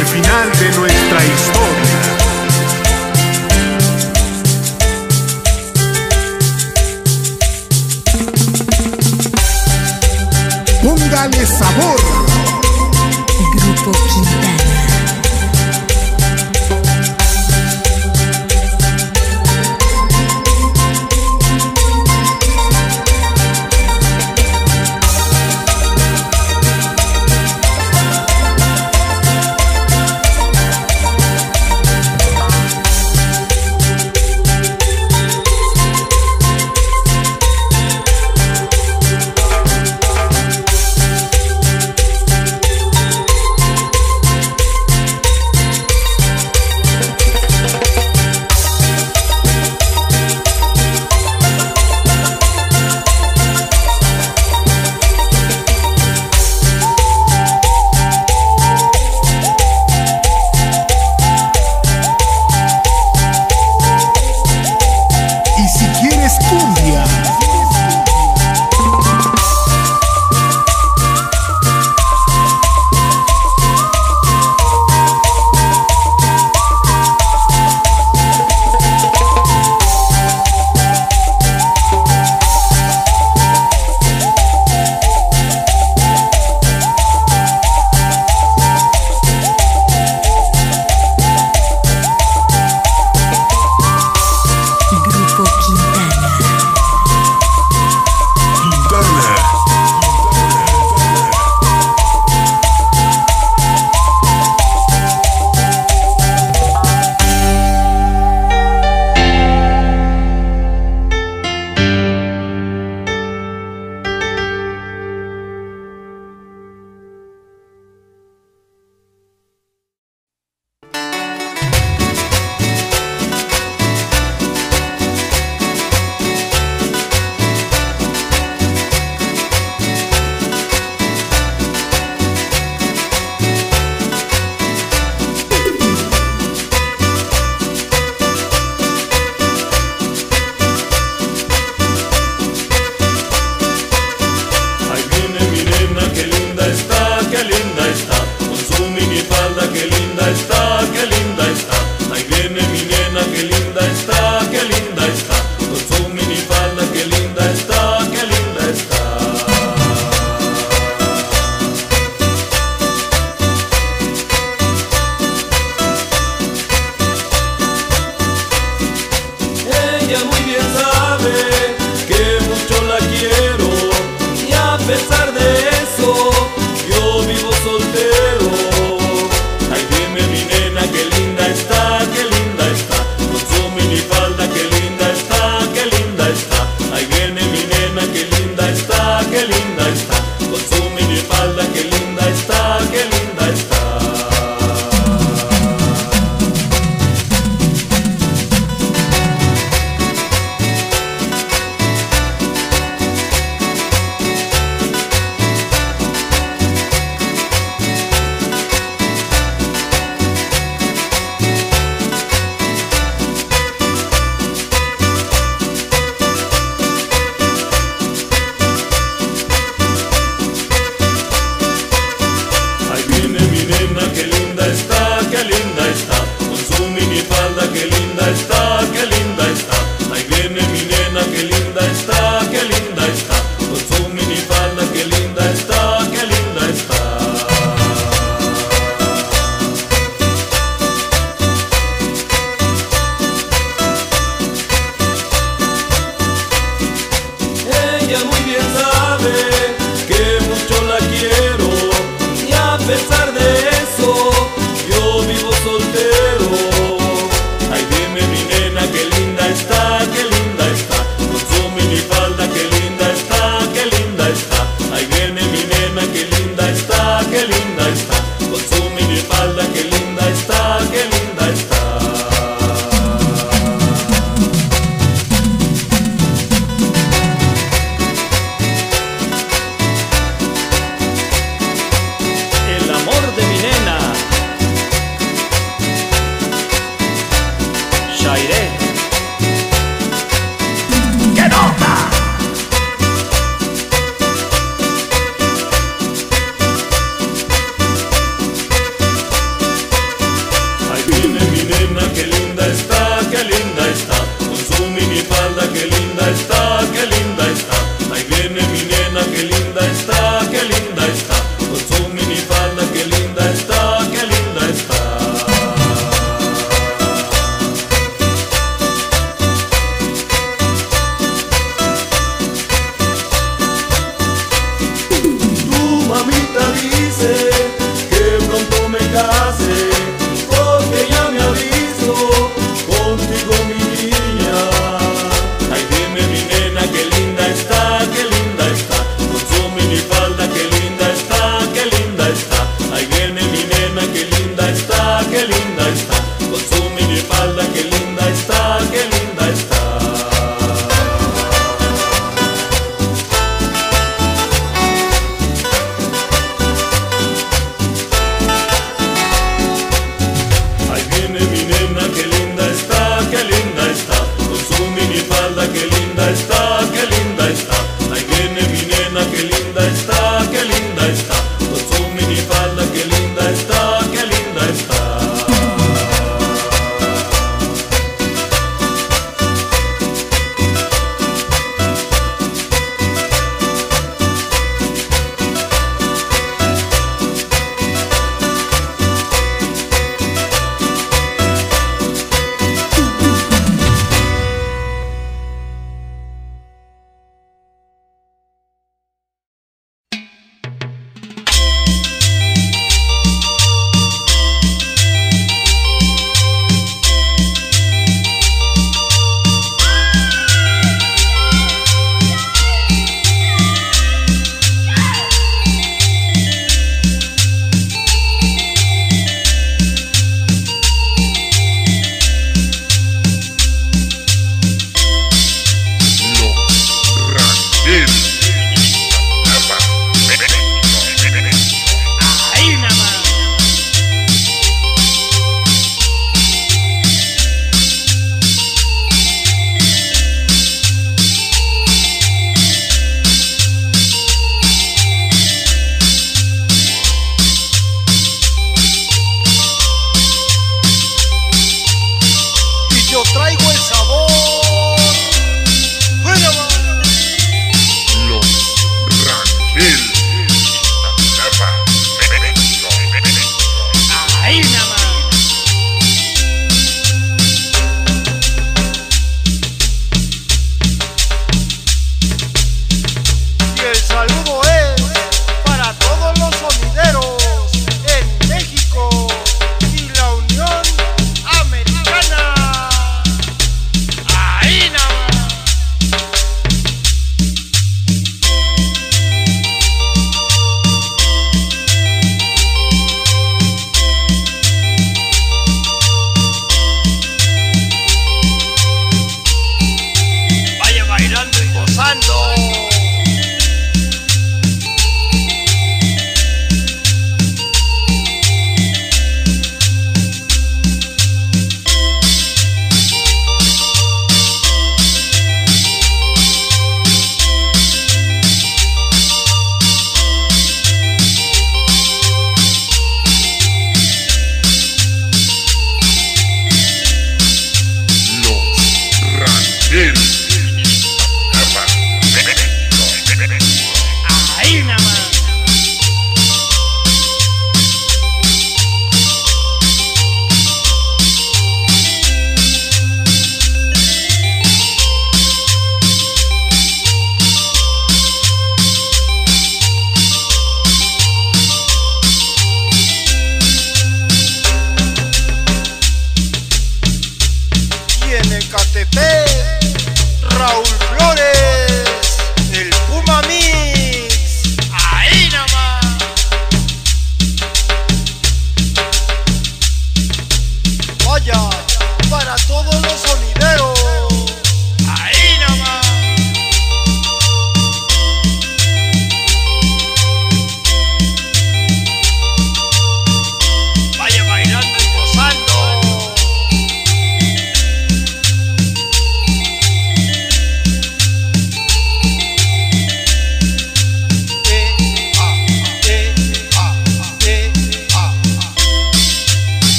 el final de nuestra historia. Póngale sabor. Grupo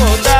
podrás.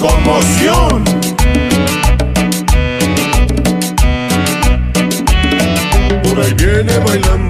conmoción. Por ahí viene bailando.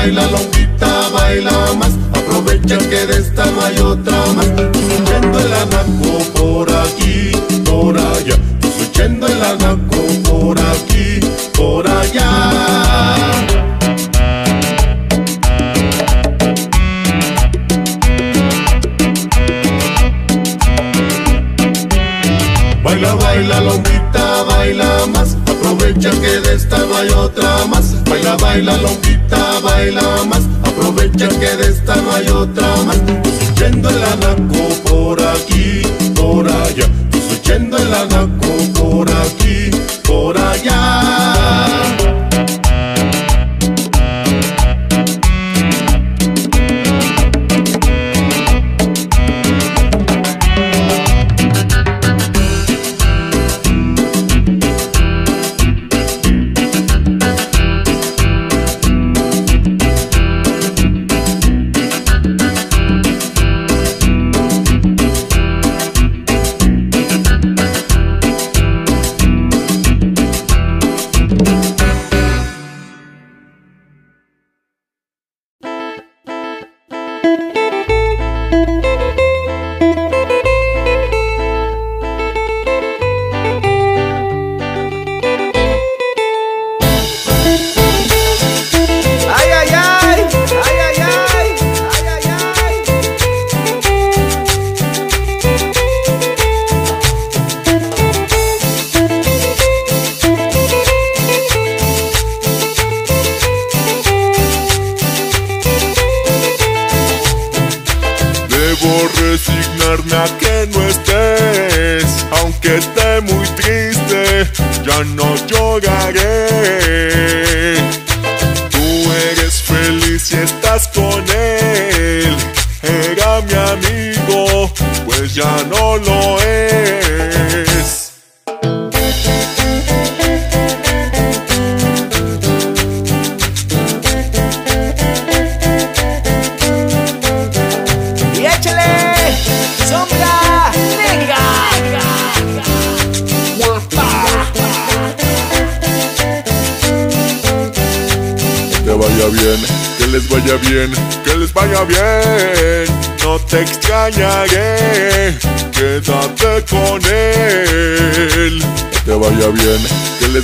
baila lonquita, baila más. Aprovecha que de esta no hay otra más. Estoy el anaco por aquí, por allá. Estoy echando el anaco por aquí, por allá. Baila, baila, lonquita, baila más. Aprovecha que de esta no hay otra más. Baila, baila, lonquita yo el anaco por aquí, por allá. Yo el anaco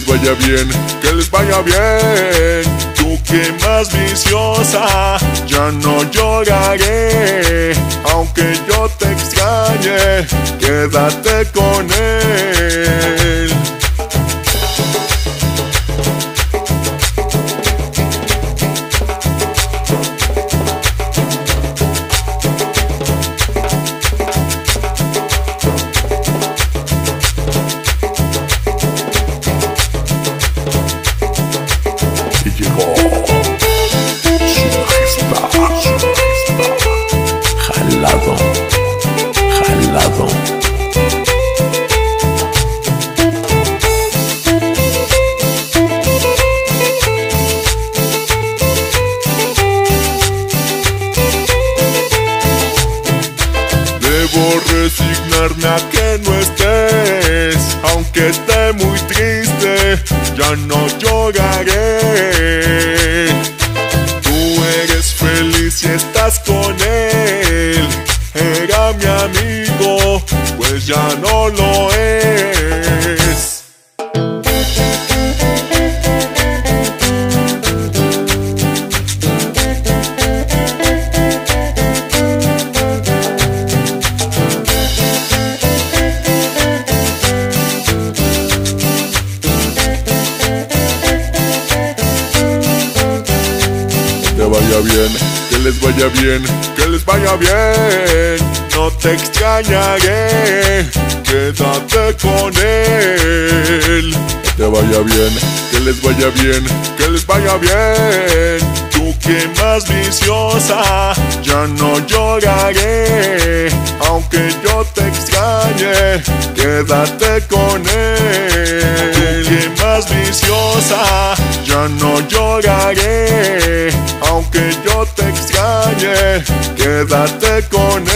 vaya bien. Que bien, que les vaya bien, que les vaya bien. Tú que más viciosa, ya no lloraré, aunque yo te extrañe, quédate con él. Tú que más viciosa, ya no lloraré, aunque yo te extrañe, quédate con él.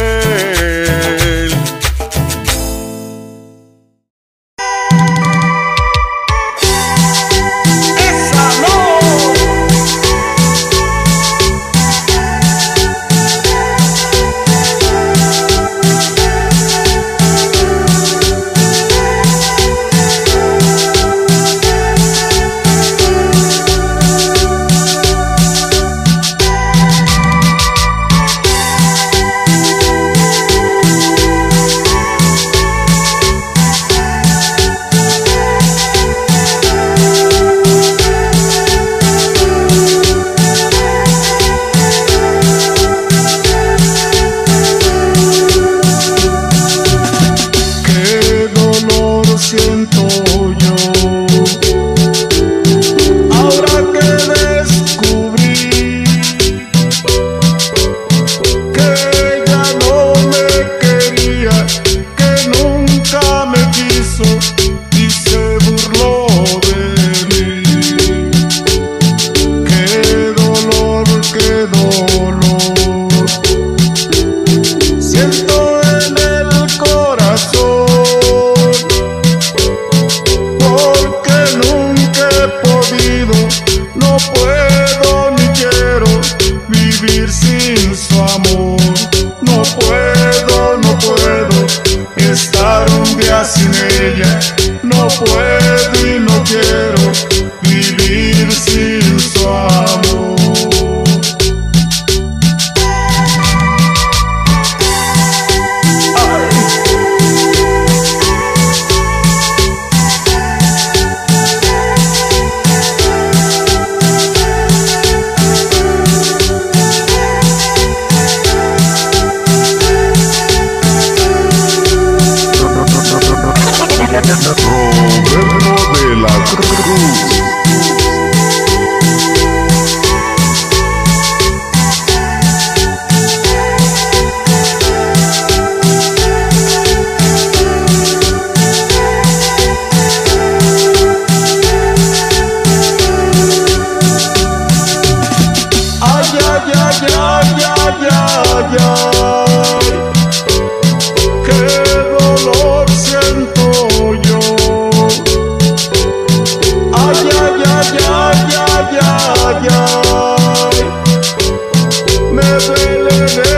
Me duele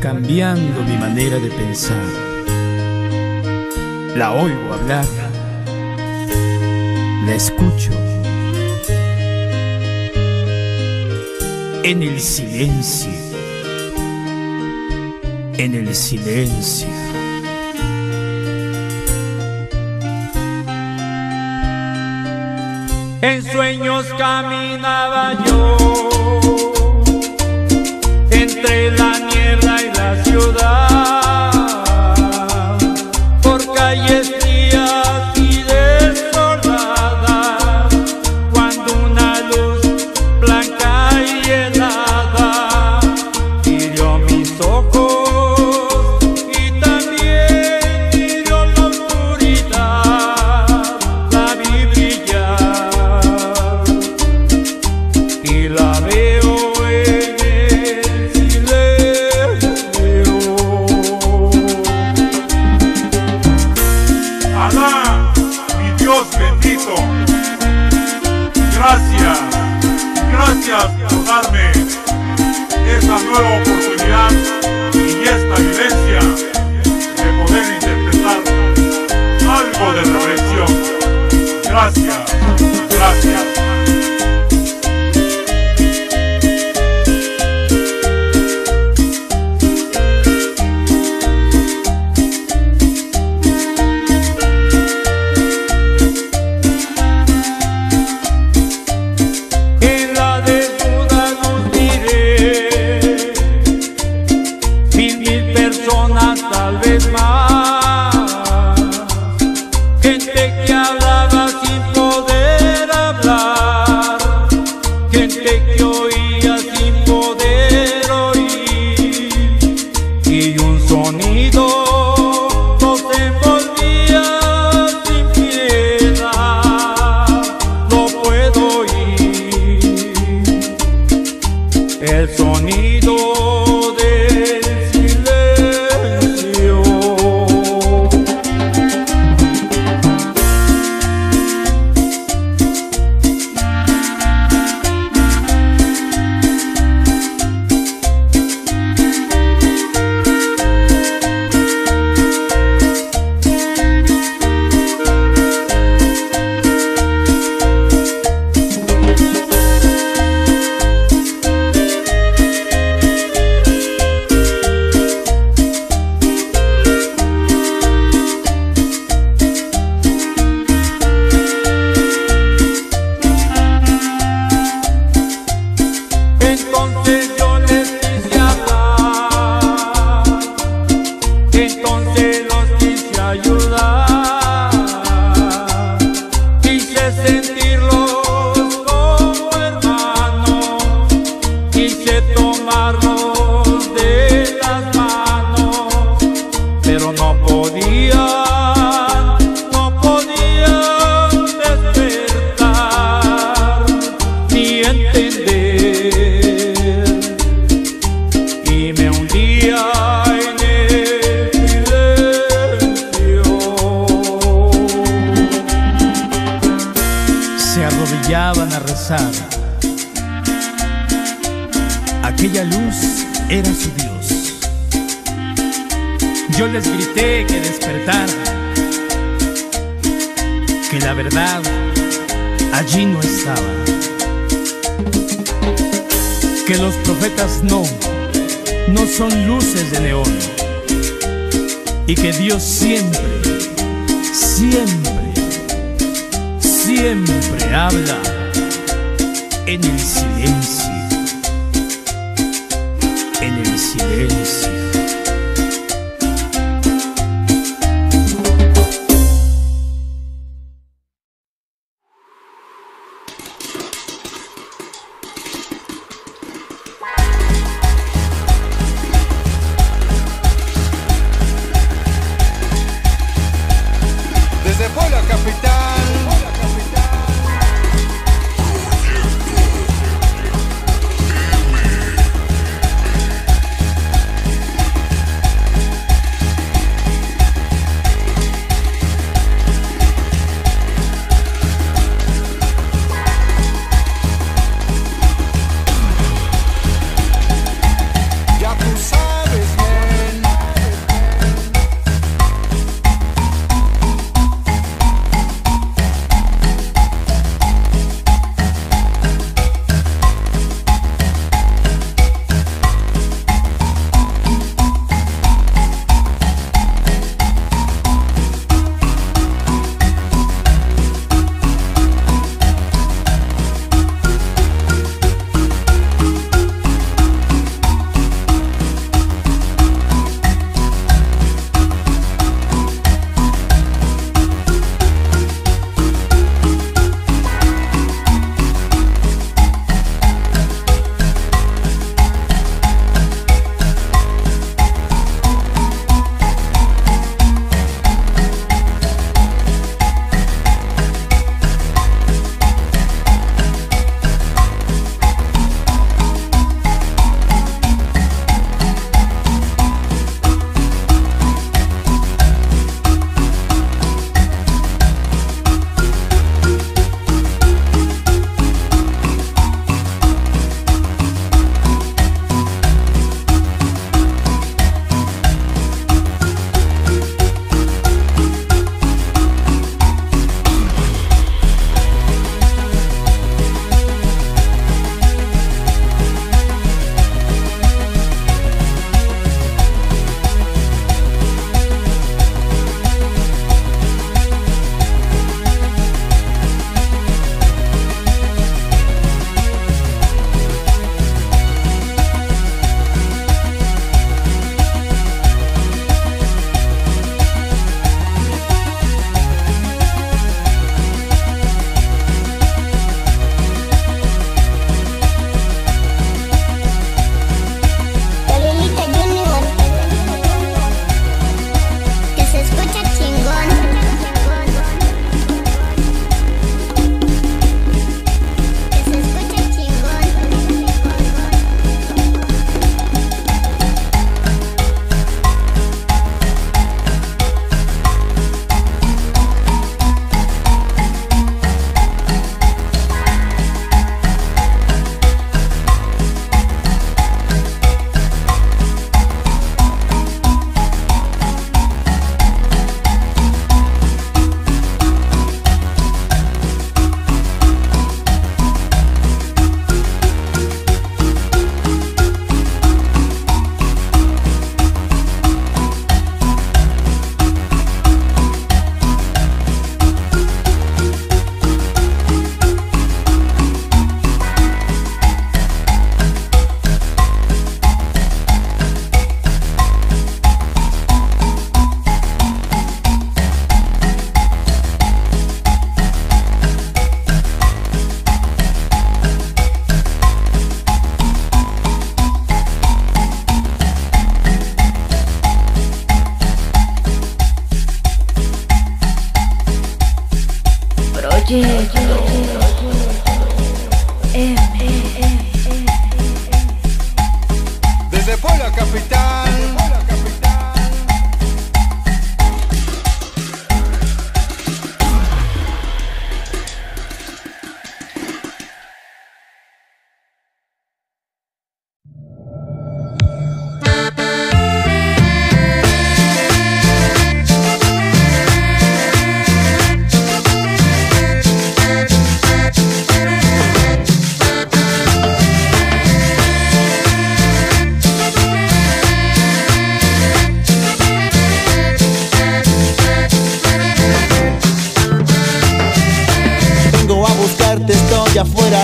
cambiando mi manera de pensar. La oigo hablar, la escucho. En el silencio, en el silencio. En sueños caminaba yo. ciudad.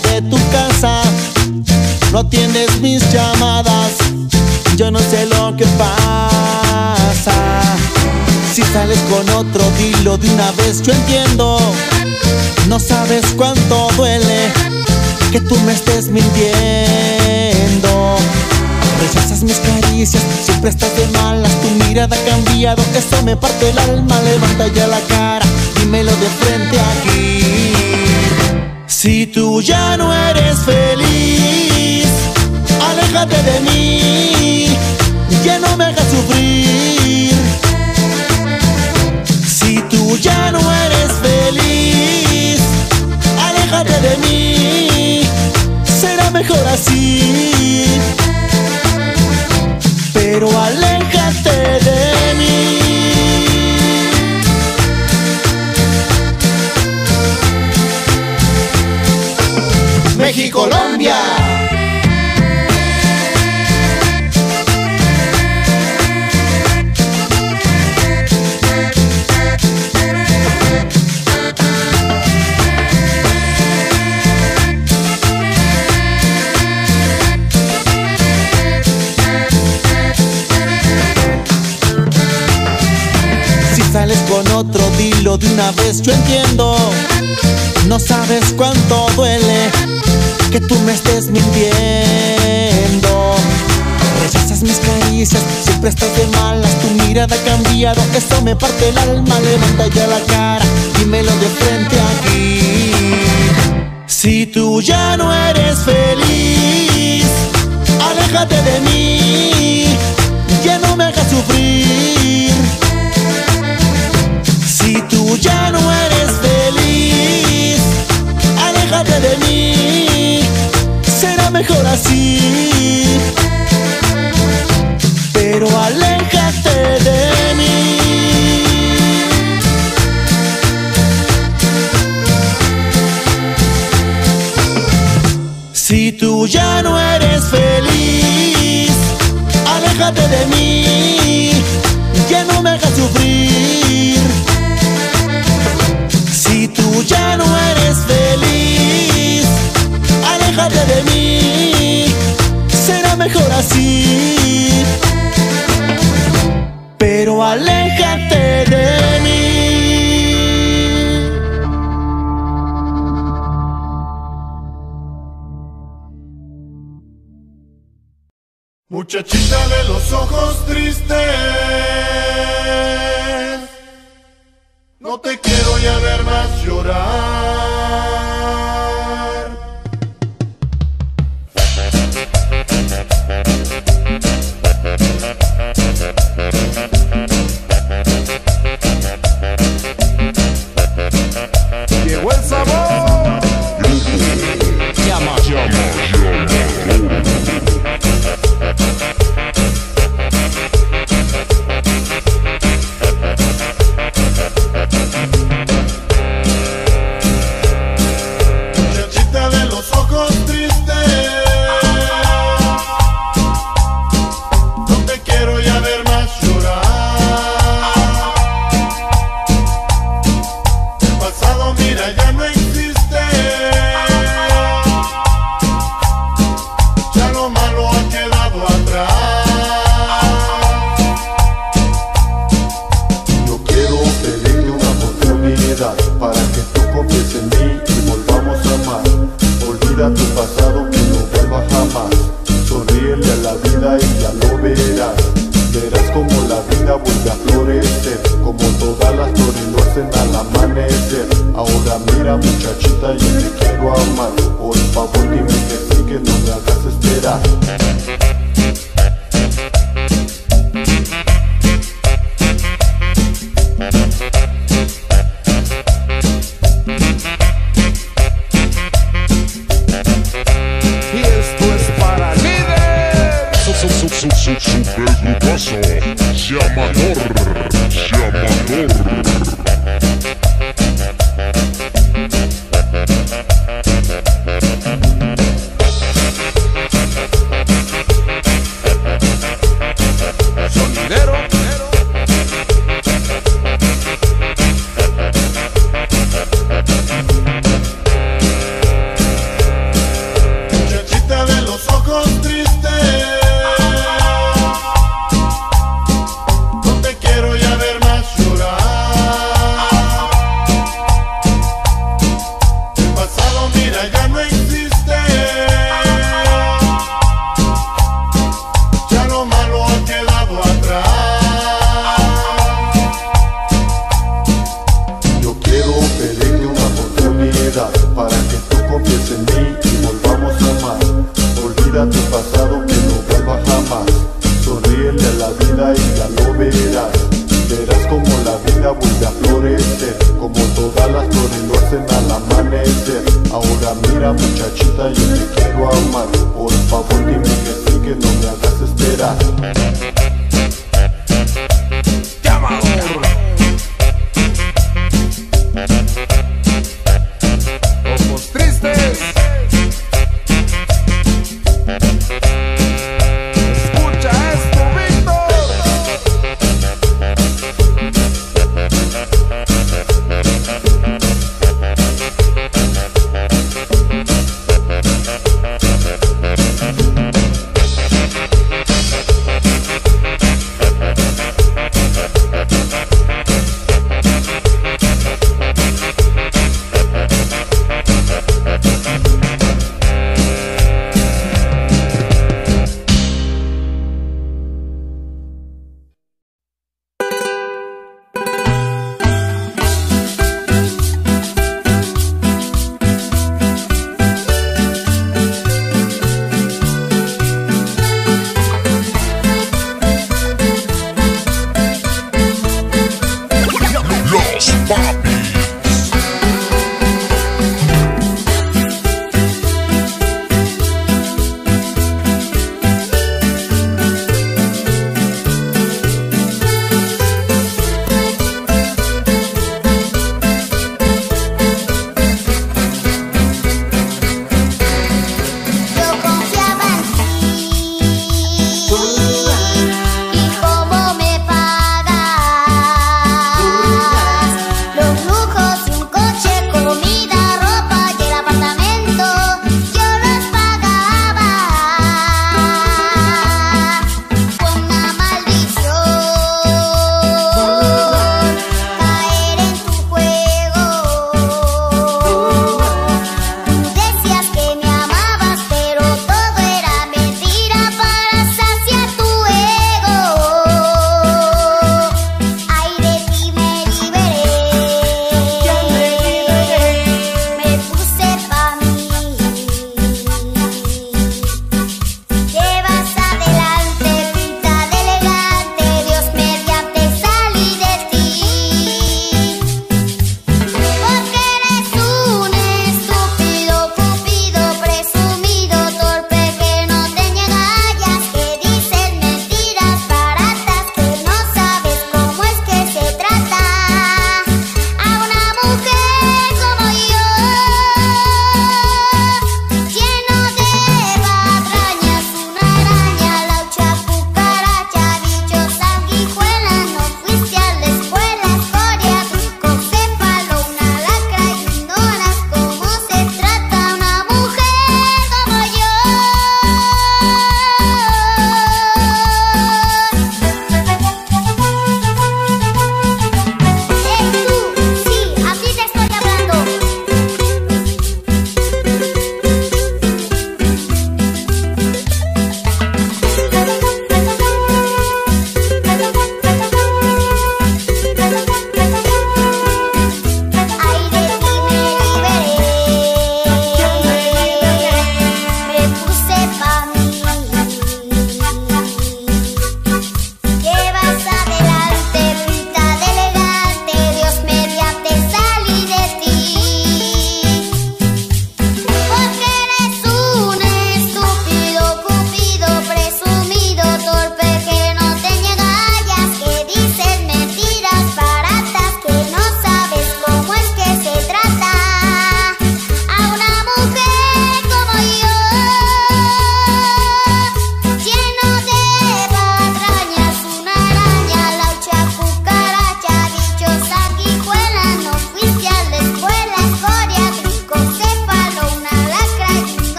De tu casa. No atiendes mis llamadas, yo no sé lo que pasa. Si sales con otro, dilo de una vez, yo entiendo. No sabes cuánto duele que tú me estés mintiendo. Rechazas mis caricias, siempre estás de malas, tu mirada ha cambiado, eso me parte el alma, levanta ya la cara, dímelo de frente aquí. Si tú ya no eres feliz, aléjate de mí, ya no me hagas sufrir. Si tú ya no eres feliz, aléjate de mí, será mejor así. Pero aléjate de Colombia. Si sales con otro, dilo de una vez, yo entiendo. No sabes cuánto duele que tú me estés mintiendo. Rechazas mis caricias, siempre estás de malas, tu mirada ha cambiado, eso me parte el alma, levanta ya la cara, dímelo de frente aquí. Si tú ya no eres feliz, aléjate de mí, ya no me hagas sufrir. Si tú ya no eres feliz, mejor así. Muchachita de los ojos tristes, para que tú confíes en mí y volvamos a amar. Olvida tu pasado que no vuelva jamás. Sonríele a la vida y ya lo verás. Verás como la vida vuelve a florecer, como toda a las flores lo hacen al amanecer Ahora mira muchachita yo te quiero amar Por favor dime que sí que no me hagas esperar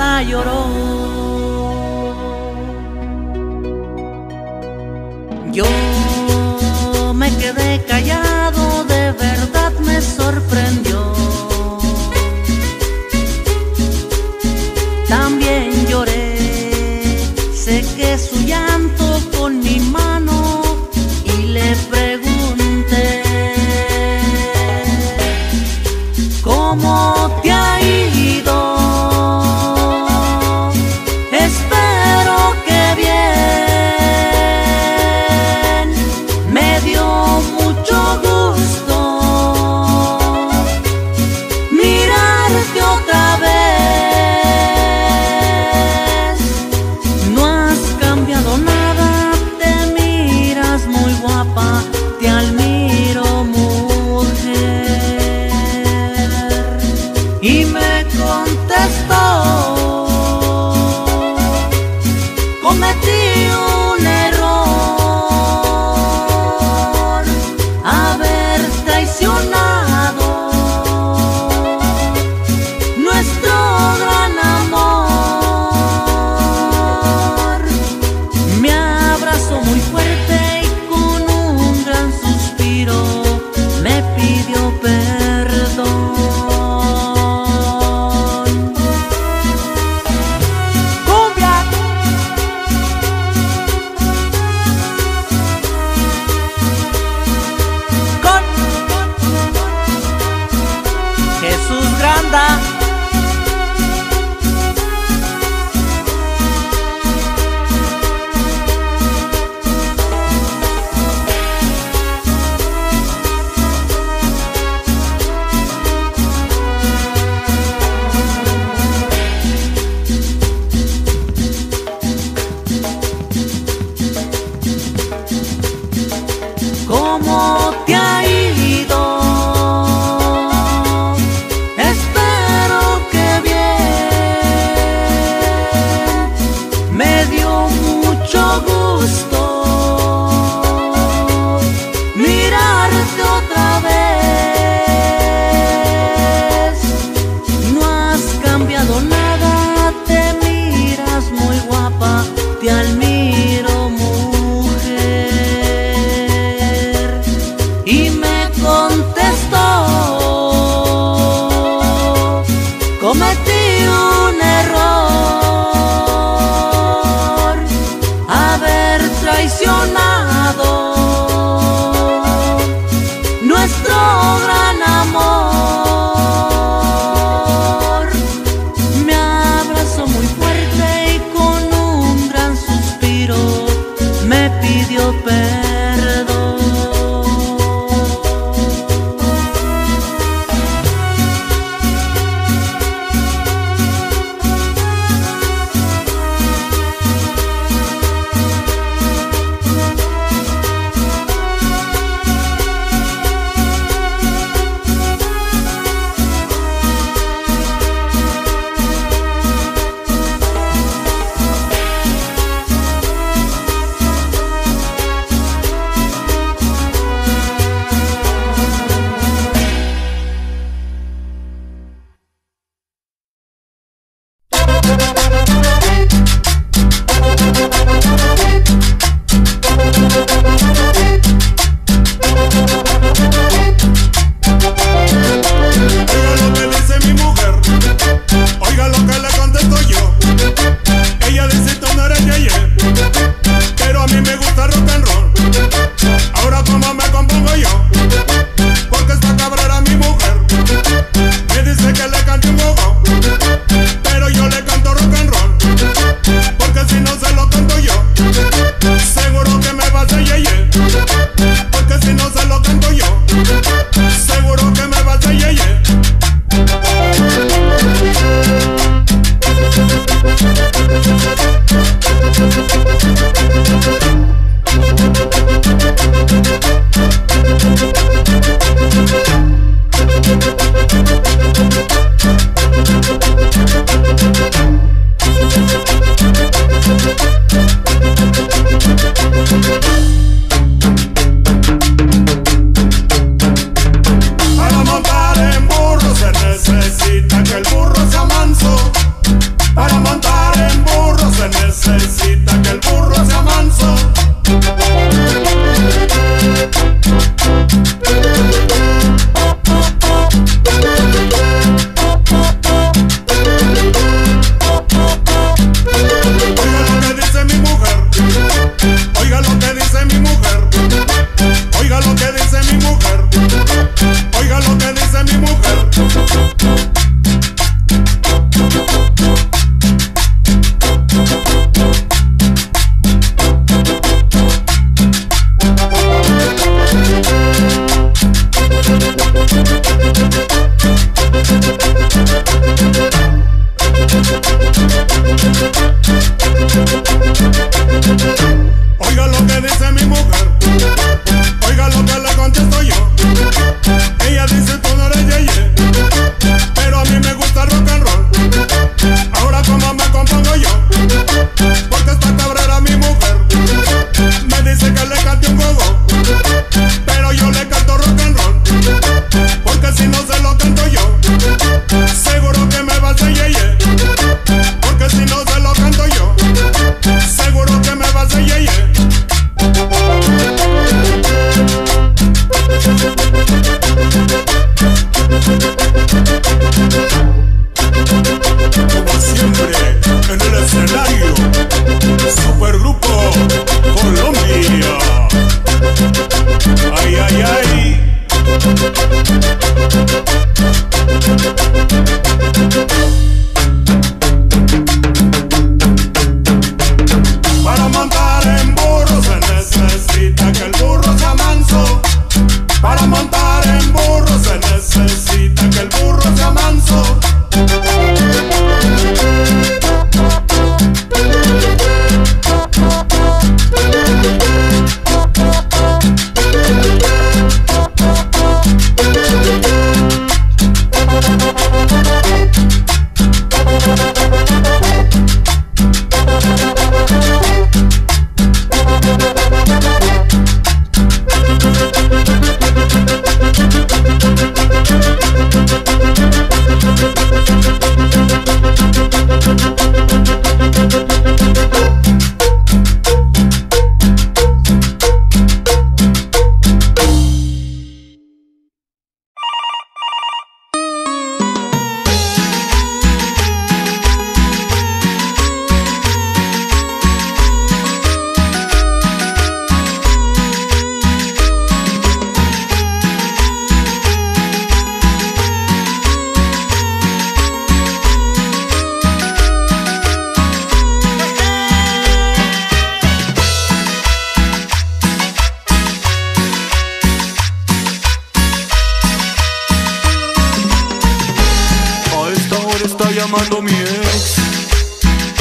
hasta lloró. Yo me quedé callado, de verdad me sorprendió.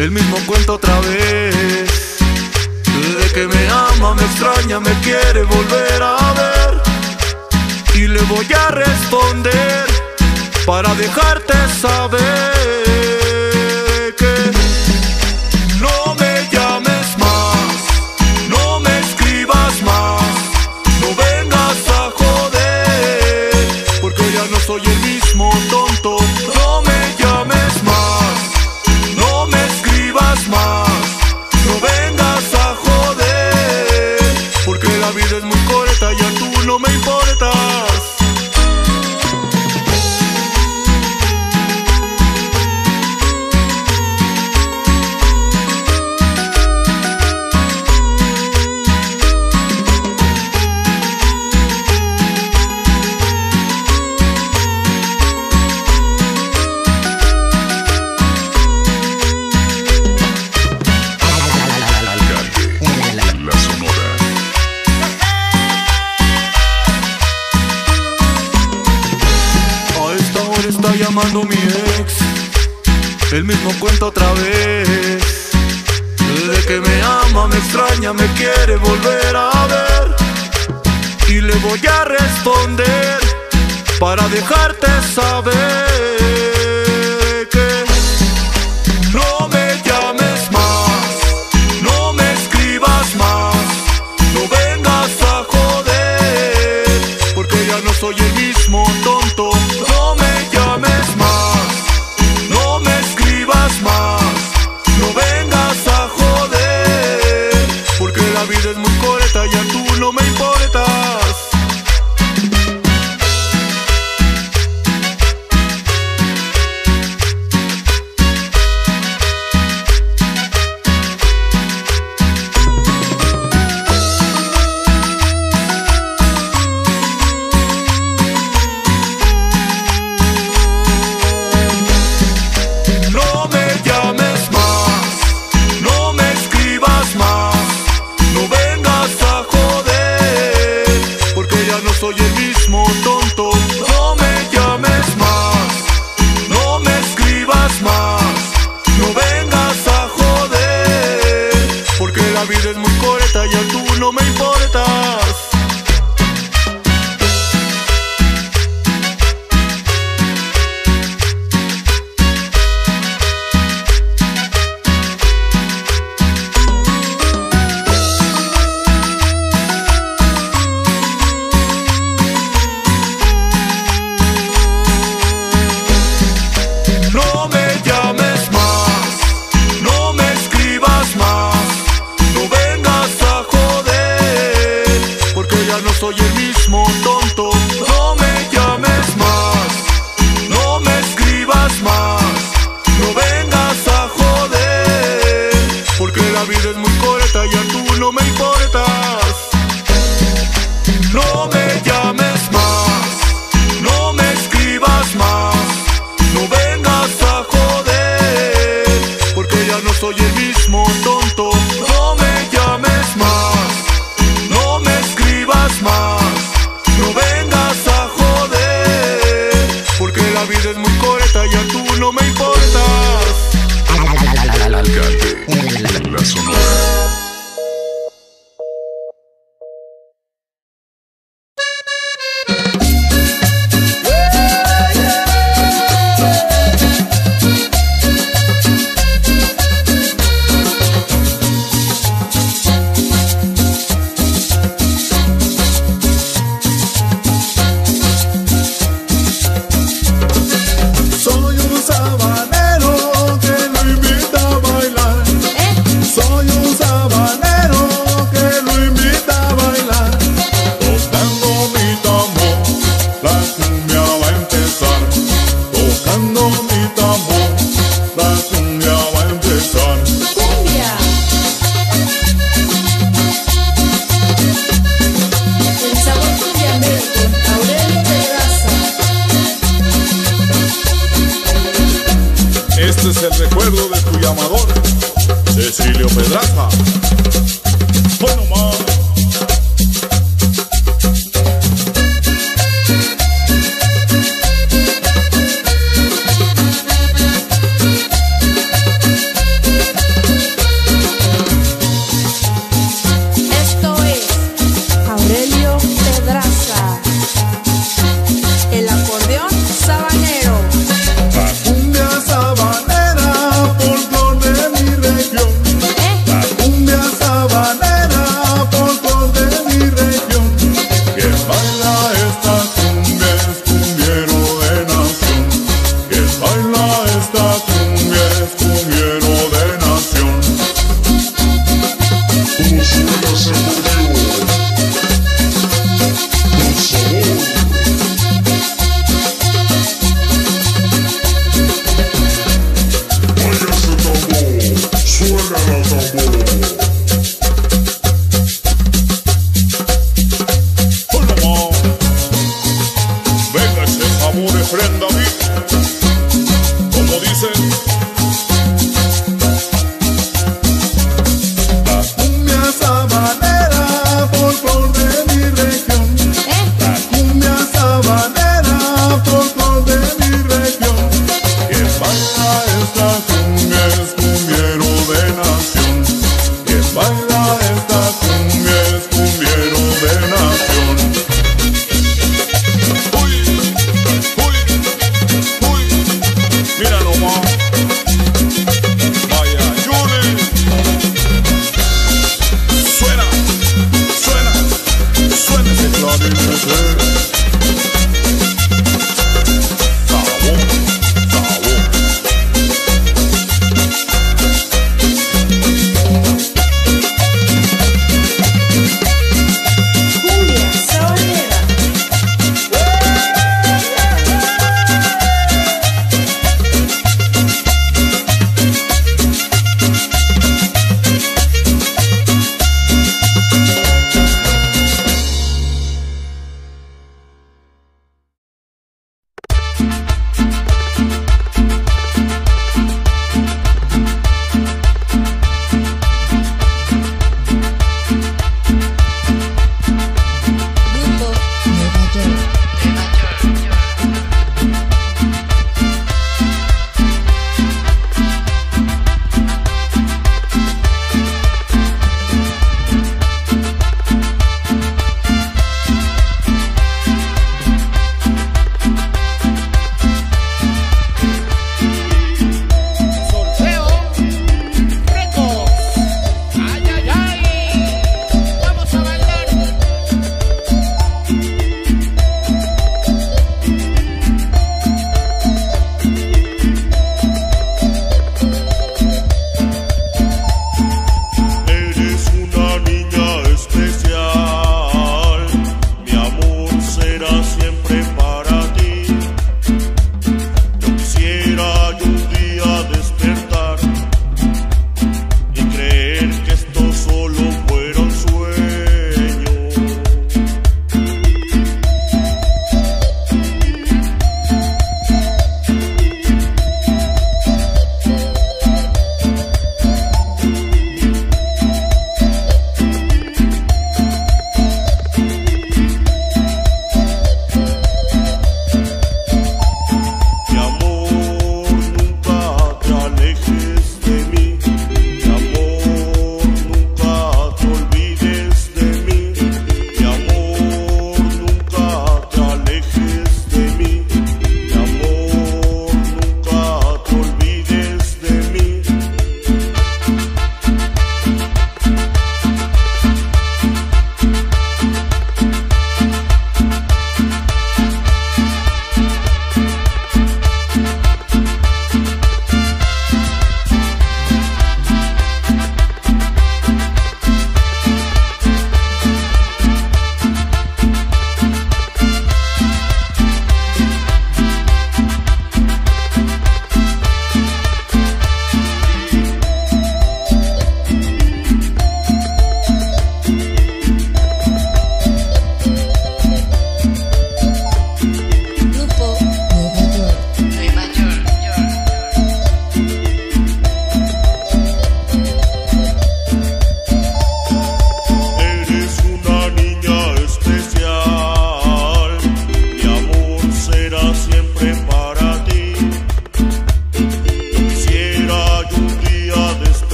el mismo cuento otra vez. Desde que me ama, me extraña, me quiere volver a ver. Y le voy a responder para dejarte saber.